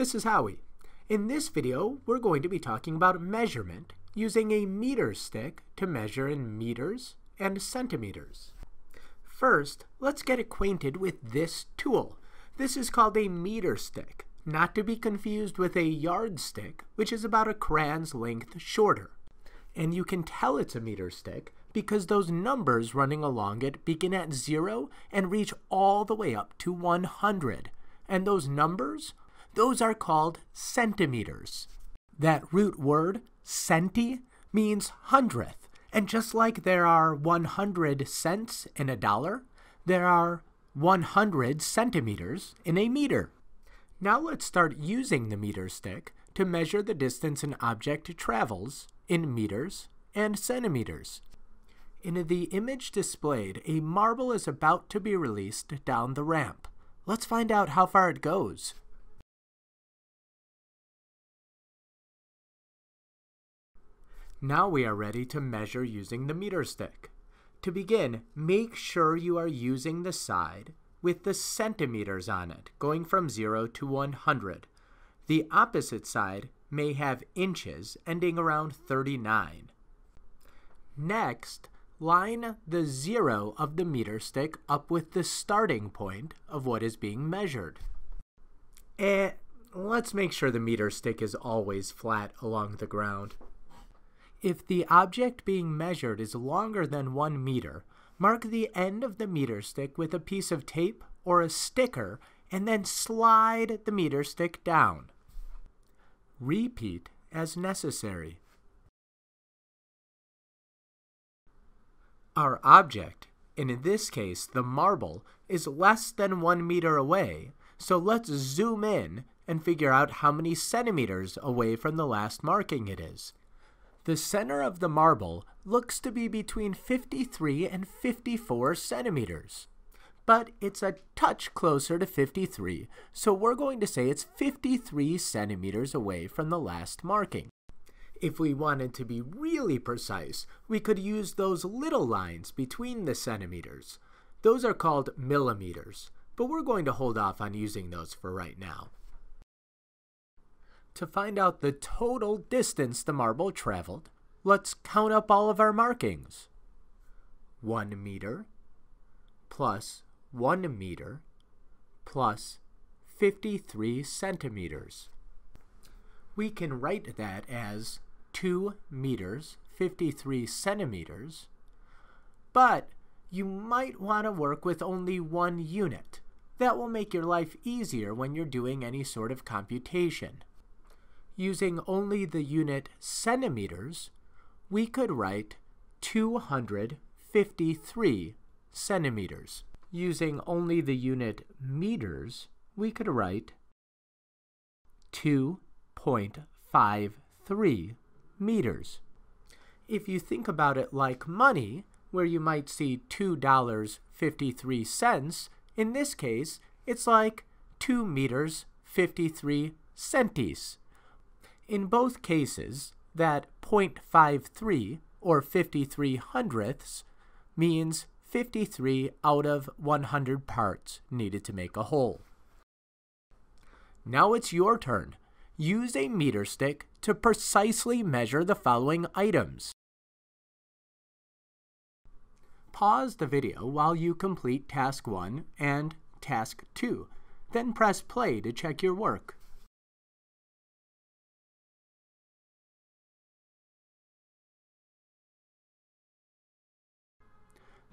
this is Howie. In this video, we're going to be talking about measurement using a meter stick to measure in meters and centimeters. First, let's get acquainted with this tool. This is called a meter stick, not to be confused with a yardstick, which is about a crayon's length shorter. And you can tell it's a meter stick because those numbers running along it begin at 0 and reach all the way up to 100. And those numbers, those are called centimeters. That root word, centi, means hundredth. And just like there are 100 cents in a dollar, there are 100 centimeters in a meter. Now let's start using the meter stick to measure the distance an object travels in meters and centimeters. In the image displayed, a marble is about to be released down the ramp. Let's find out how far it goes. Now we are ready to measure using the meter stick. To begin, make sure you are using the side with the centimeters on it, going from 0 to 100. The opposite side may have inches, ending around 39. Next, line the zero of the meter stick up with the starting point of what is being measured. Eh, let's make sure the meter stick is always flat along the ground. If the object being measured is longer than one meter, mark the end of the meter stick with a piece of tape or a sticker and then slide the meter stick down. Repeat as necessary. Our object, and in this case the marble, is less than one meter away, so let's zoom in and figure out how many centimeters away from the last marking it is. The center of the marble looks to be between 53 and 54 centimeters. But it's a touch closer to 53, so we're going to say it's 53 centimeters away from the last marking. If we wanted to be really precise, we could use those little lines between the centimeters. Those are called millimeters, but we're going to hold off on using those for right now. To find out the total distance the marble traveled, let's count up all of our markings. 1 meter plus 1 meter plus 53 centimeters. We can write that as 2 meters, 53 centimeters, but you might want to work with only one unit. That will make your life easier when you're doing any sort of computation. Using only the unit centimeters, we could write 253 centimeters. Using only the unit meters, we could write 2.53 meters. If you think about it like money, where you might see $2.53, in this case, it's like 2 meters 53 centis. In both cases, that 0.53 or 53 hundredths means 53 out of 100 parts needed to make a whole. Now it's your turn. Use a meter stick to precisely measure the following items. Pause the video while you complete Task 1 and Task 2, then press play to check your work.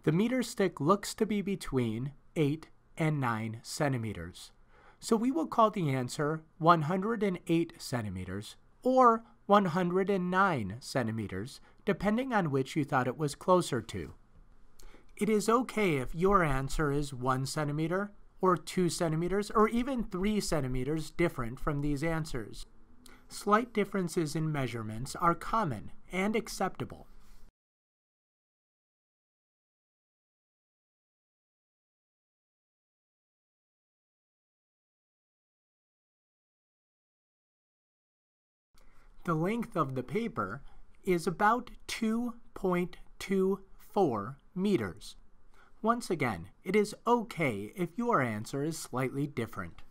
The meter stick looks to be between 8 and 9 centimeters. So we will call the answer 108 centimeters or 109 centimeters, depending on which you thought it was closer to. It is okay if your answer is 1 centimeter or 2 centimeters or even 3 centimeters different from these answers. Slight differences in measurements are common and acceptable. The length of the paper is about 2.24 meters. Once again, it is okay if your answer is slightly different.